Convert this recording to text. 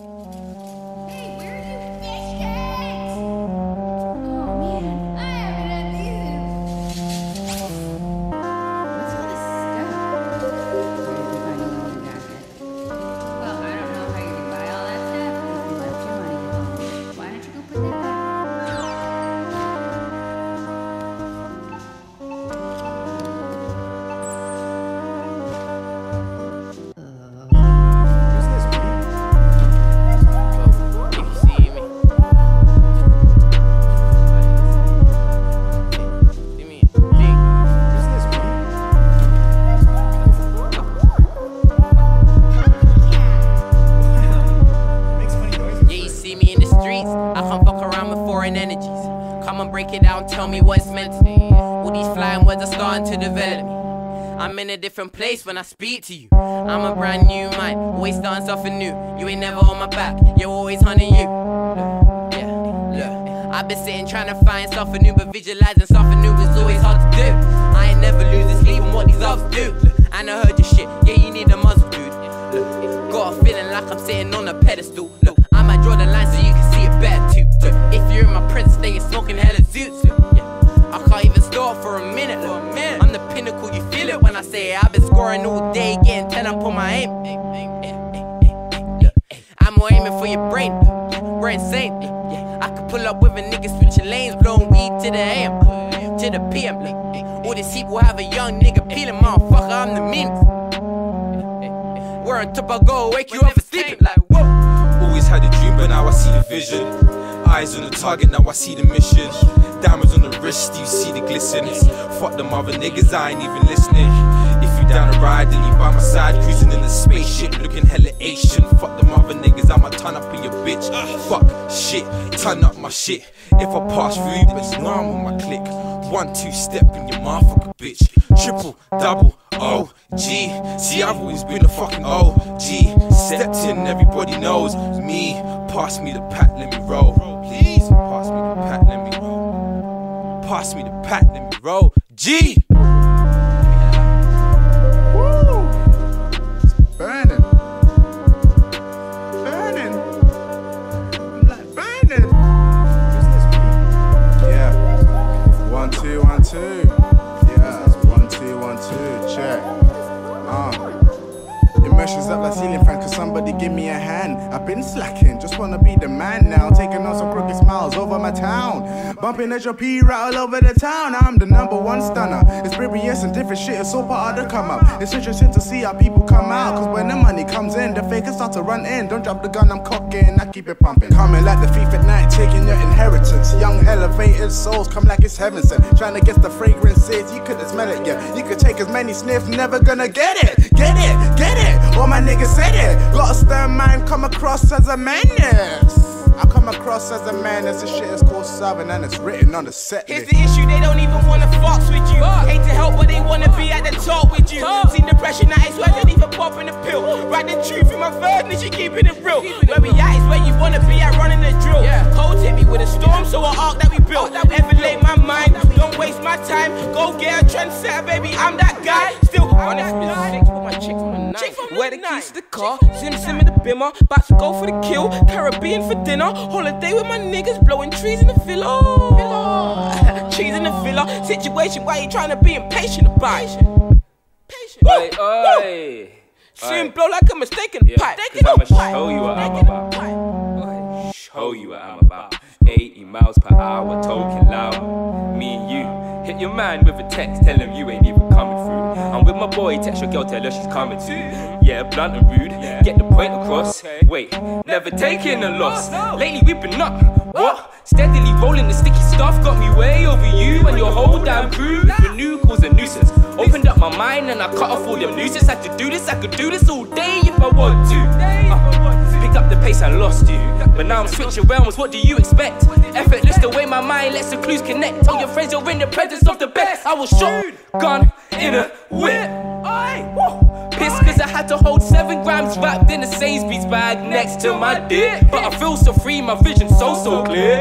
Hey, break it down, tell me what's meant to me. All these flying words are starting to develop me. I'm in a different place when I speak to you. I'm a brand new mind, always starting something new. You ain't never on my back, you're always hunting you. Look, yeah, look. I've been sitting trying to find something new, but visualizing something new is always hard to do. I ain't never losing sleep on what these others do. And I heard your shit, yeah, you need a muzzle, dude. Look, got a feeling like I'm sitting on a pedestal. Look, More aiming for your brain. We're insane. Yeah, I could pull up with a nigga switching lanes, blowing weed to the AM, to the PM. All these people have a young nigga peeling, motherfucker. I'm the meanest. We're on top, I'll go wake you up for sleeping. Like, whoa. Always had a dream, but now I see the vision. Eyes on the target, now I see the mission. Diamonds on the wrist, you see the glisten. Fuck them other niggas, I ain't even listening. Down to ride, then you by my side, cruising in the spaceship, looking hella Asian. Fuck them other niggas, I'ma turn up in your bitch. Fuck shit, turn up my shit. If I pass through, you better know I'm on my click. One, two step in your motherfucker, bitch. Triple, double, O, G. See, I've always been a fucking OG. Stepped in, everybody knows me. Pass me the pat, let me roll. Please, pass me the pat, let me roll. Pass me the pat, let me roll. G. been slacking, just wanna be the man now. Taking on some crooked smiles over my town. Bumping HOP right all over the town. I'm the number one stunner. It's Experience and different shit, it's all part of the come up. It's interesting to see how people come out. Cause when the money comes in, the fakers start to run in. Don't drop the gun, I'm cocking, I keep it pumping. Coming like the thief at night, taking your inheritance. Young elevated souls come like it's heaven sent. Trying to get the fragrances, you couldn't smell it yet. You could take as many sniffs, never gonna get it. Get it, get it. All my niggas said it. Got a stern mind, come across as a menace. I come across as a man, as this shit is called Southern and it's written on the set Here's the issue, they don't even wanna fox with you. Hate to help, but they wanna be at the top with you. Seen depression, that is why they even popping the pill. Write the truth in my verse, and she keeping it real. Where we at is where you wanna be at, running the drill. Yeah. Cold hit me with a storm, so I arc that we built. That we Elevate my mind, don't waste my time. Go get a trendsetter, baby, I'm that guy. Still running from the with my chick from the night. Where the keys to the car, Sim Sim in the bimmer. About to go for the kill, Caribbean for dinner. Holiday with my niggas, blowing trees in the villa. trees in the villa. Situation, why you trying to be impatient about it? Patient. Oi, oi. Oi. blow like a mistaken Yeah, pipe. cause I'ma show you what I'm about. Show you what I'm about. 80 miles per hour, talking loud. Me and you hit your man with a text, tell him you ain't even coming. I'm with my boy, text your girl, tell her she's coming too. Yeah, blunt and rude, get the point across. Wait, never taking a loss. Lately we've been up. What? Steadily rolling the sticky stuff, got me way over you and your whole damn crew. The new cause a nuisance. Opened up my mind and I cut off all them nuisance. I could do this, I could do this all day if I want to. Uh, pick up the pace, I lost you. But now I'm switching realms, what do you expect? Effortless the way my mind lets the clues connect. Tell your friends you're in the presence of the best. I was shot, gun in a whip. Pissed cause I had to hold seven grams wrapped in a Sainsbury's bag next to my dick. But I feel so free, my vision so, so clear.